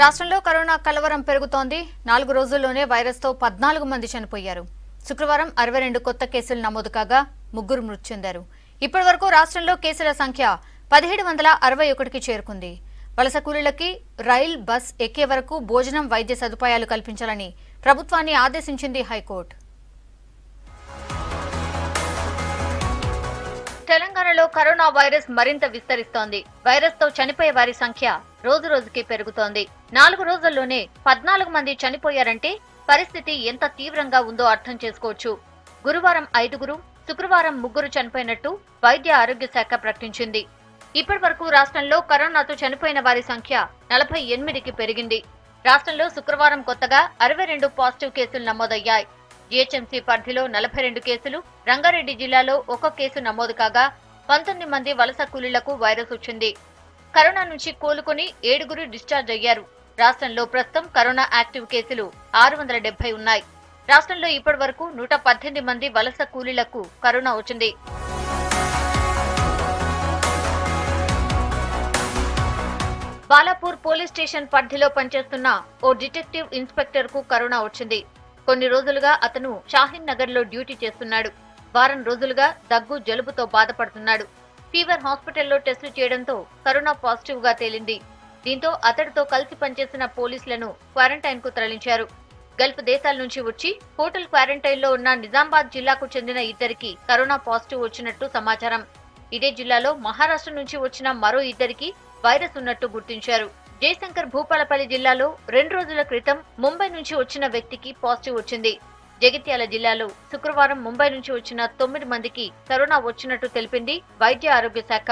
రాష్ట్రంలో కరోనా కలవరం పెరుగుతోంది. నాలుగు రోజుల్లోనే వైరస్తో పద్నాలుగు మంది చనిపోయారు. శుక్రవారం అరవై రెండు కొత్త కేసులు నమోదు కాగా ముగ్గురు మృతి చెందారు. ఇప్పటి వరకు రాష్ట్రంలో కేసుల సంఖ్య పదిహేడు వందల అరవై ఒకటికి చేరుకుంది. వలస కూలీలకి రైల్ బస్ ఎక్కే వరకు భోజనం వైద్య సదుపాయాలు కల్పించాలని ప్రభుత్వాన్ని ఆదేశించింది హైకోర్టు. దేశంలో కరోనా వైరస్ మరింత విస్తరిస్తోంది. వైరస్తో చనిపోయే వారి సంఖ్య రోజు రోజుకి పెరుగుతోంది. నాలుగు రోజుల్లోనే పద్నాలుగు మంది చనిపోయారంటే పరిస్థితి ఎంత తీవ్రంగా ఉందో అర్థం చేసుకోవచ్చు. గురువారం ఐదుగురు శుక్రవారం ముగ్గురు చనిపోయినట్టు వైద్య ఆరోగ్య శాఖ ప్రకటించింది. ఇప్పటి వరకు రాష్ట్రంలో కరోనాతో చనిపోయిన వారి సంఖ్య నలభై ఎనిమిదికి పెరిగింది. రాష్ట్రంలో శుక్రవారం కొత్తగా అరవై రెండు పాజిటివ్ కేసులు నమోదయ్యాయి. జీహెచ్ఎంసీ పరిధిలో నలభై రెండు కేసులు రంగారెడ్డి జిల్లాలో ఒక కేసు నమోదు కాగా పంతొమ్మిది మంది వలస కూలీలకు వైరస్ వచ్చింది. కరోనా నుంచి కోలుకుని ఏడుగురు డిశ్చార్జ్ అయ్యారు. రాష్ట్రంలో ప్రస్తుతం కరోనా యాక్టివ్ కేసులు ఆరు వందల డెబ్బై ఉన్నాయి. రాష్ట్రంలో ఇప్పటి వరకు నూట పద్దెనిమిది మంది వలస కూలీలకు కరోనా వచ్చింది. బాలాపూర్ పోలీస్ స్టేషన్ పరిధిలో పనిచేస్తున్న ఓ డిటెక్టివ్ ఇన్స్పెక్టర్కు కరోనా వచ్చింది. కొన్ని రోజులుగా అతను షాహీన్ నగర్లో డ్యూటీ చేస్తున్నాడు. వారం రోజులుగా దగ్గు జలుబుతో బాధపడుతున్నాడు. ఫీవర్ హాస్పిటల్లో టెస్టులు చేయడంతో కరోనా పాజిటివ్గా తేలింది. దీంతో అతడితో కలిసి పనిచేసిన పోలీసులను క్వారంటైన్కు తరలించారు. గల్ఫ్ దేశాల నుంచి వచ్చి హోటల్ క్వారంటైన్లో ఉన్న నిజామాబాద్ జిల్లాకు చెందిన ఇద్దరికి కరోనా పాజిటివ్ వచ్చినట్టు సమాచారం. ఇదే జిల్లాలో మహారాష్ట్ర నుంచి వచ్చిన మరో ఇద్దరికి వైరస్ ఉన్నట్టు గుర్తించారు. జయశంకర్ భూపాలపల్లి జిల్లాలో రెండు రోజుల క్రితం ముంబై నుంచి వచ్చిన వ్యక్తికి పాజిటివ్ వచ్చింది. జగిత్యాల జిల్లాలో శుక్రవారం ముంబై నుంచి వచ్చిన తొమ్మిది మందికి కరోనా వచ్చినట్టు తెలిపింది వైద్య ఆరోగ్య శాఖ.